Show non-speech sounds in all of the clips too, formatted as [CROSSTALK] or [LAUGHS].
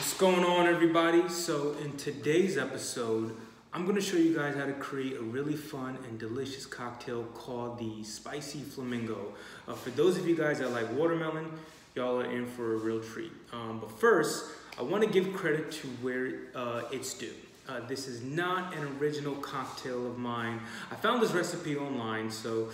What's going on everybody? So in today's episode, I'm gonna show you guys how to create a really fun and delicious cocktail called the Spicy Flamingo. Uh, for those of you guys that like watermelon, y'all are in for a real treat. Um, but first, I wanna give credit to where uh, it's due. Uh, this is not an original cocktail of mine. I found this recipe online, so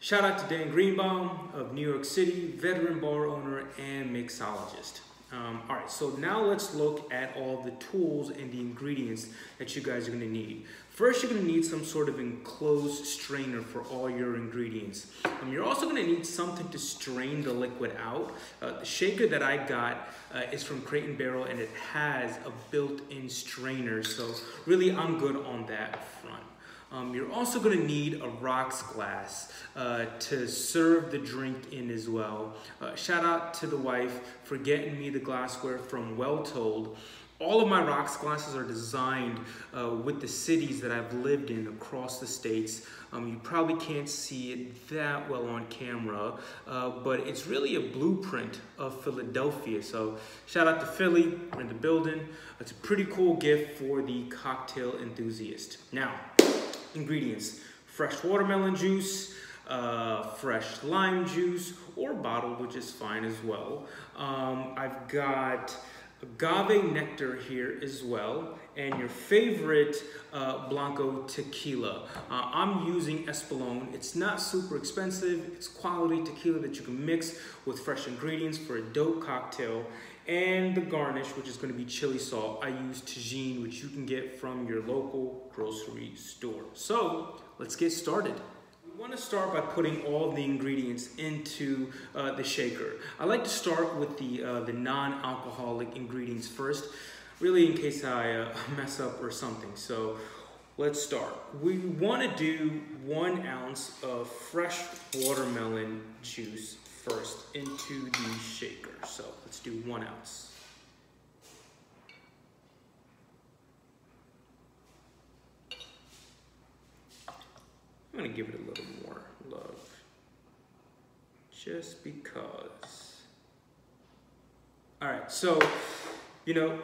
shout out to Dan Greenbaum of New York City, veteran bar owner and mixologist. Um, all right, so now let's look at all the tools and the ingredients that you guys are gonna need. First, you're gonna need some sort of enclosed strainer for all your ingredients. Um, you're also gonna need something to strain the liquid out. Uh, the shaker that I got uh, is from Crate and Barrel and it has a built-in strainer, so really I'm good on that front. Um, you're also gonna need a rocks glass uh, to serve the drink in as well. Uh, shout out to the wife for getting me the glassware from Well Told. All of my rocks glasses are designed uh, with the cities that I've lived in across the states. Um, you probably can't see it that well on camera, uh, but it's really a blueprint of Philadelphia. So shout out to Philly, in the building. It's a pretty cool gift for the cocktail enthusiast. Now, ingredients, fresh watermelon juice, uh, fresh lime juice, or bottled, which is fine as well. Um, I've got agave nectar here as well, and your favorite uh, Blanco tequila. Uh, I'm using Espolòn. It's not super expensive. It's quality tequila that you can mix with fresh ingredients for a dope cocktail. And the garnish, which is gonna be chili salt. I use Tajín, which you can get from your local grocery store. So let's get started. We want to start by putting all the ingredients into uh, the shaker. I like to start with the, uh, the non-alcoholic ingredients first, really in case I uh, [LAUGHS] mess up or something. So let's start. We want to do one ounce of fresh watermelon juice first into the shaker. So let's do one ounce. I'm gonna give it a little more love. Just because. All right, so, you know,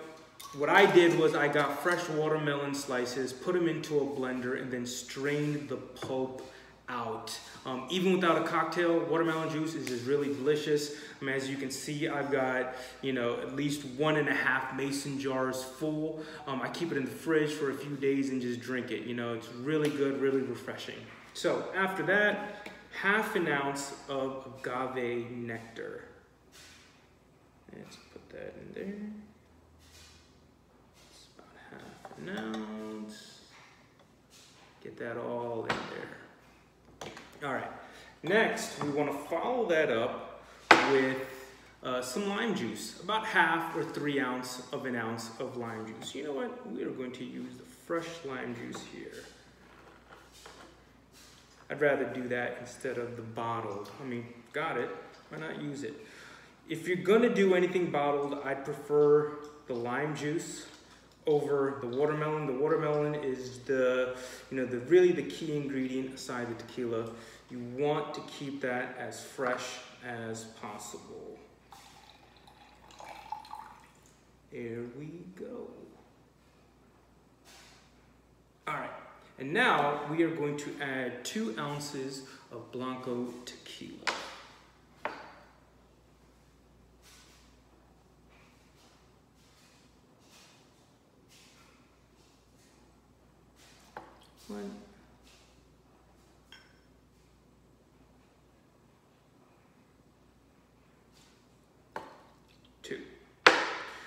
what I did was I got fresh watermelon slices, put them into a blender, and then strained the pulp out. Um, even without a cocktail, watermelon juice is just really delicious. I mean, as you can see, I've got, you know, at least one and a half mason jars full. Um, I keep it in the fridge for a few days and just drink it. You know, it's really good, really refreshing. So after that, half an ounce of agave nectar. Let's put that in there. It's about half an ounce. Get that all in there. All right, next we want to follow that up with uh, some lime juice, about half or three ounce of an ounce of lime juice. You know what? We are going to use the fresh lime juice here. I'd rather do that instead of the bottled. I mean, got it, why not use it? If you're gonna do anything bottled, I'd prefer the lime juice over the watermelon. The watermelon is the, you know, the really the key ingredient aside the tequila. You want to keep that as fresh as possible. There we go. All right. And now we are going to add two ounces of Blanco tequila. Two.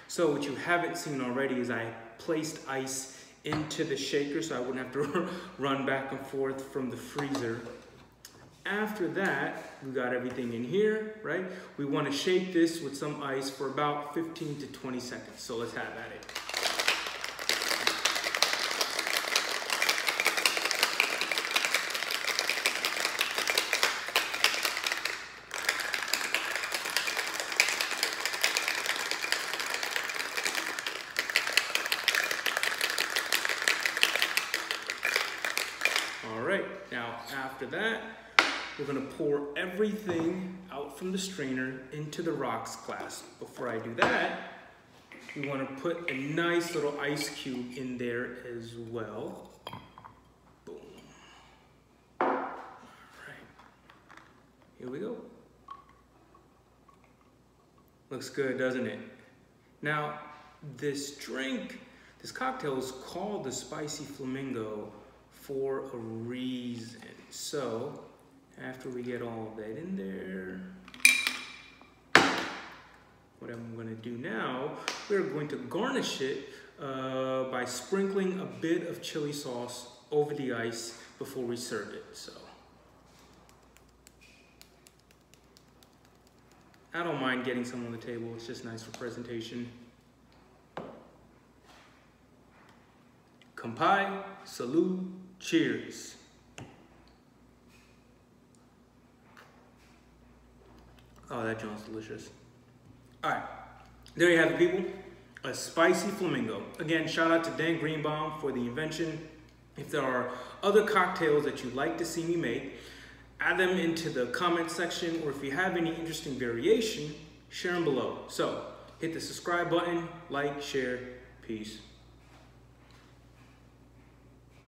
So what you haven't seen already is I placed ice into the shaker so I wouldn't have to [LAUGHS] run back and forth from the freezer. After that, we got everything in here, right? We want to shake this with some ice for about 15 to 20 seconds. So let's have at it. All right, now after that, we're gonna pour everything out from the strainer into the rocks glass. Before I do that, we want to put a nice little ice cube in there as well. Boom. All right. Here we go. Looks good, doesn't it? Now, this drink, this cocktail is called the Spicy Flamingo for a reason. So, after we get all of that in there, what I'm going to do now, we're going to garnish it uh, by sprinkling a bit of chili sauce over the ice before we serve it. So. I don't mind getting some on the table. It's just nice for presentation. Kampai, salute, cheers. Oh, that joint's delicious. All right, there you have it, people. A spicy flamingo. Again, shout out to Dan Greenbaum for the invention. If there are other cocktails that you'd like to see me make, add them into the comment section, or if you have any interesting variation, share them below. So, hit the subscribe button, like, share, peace.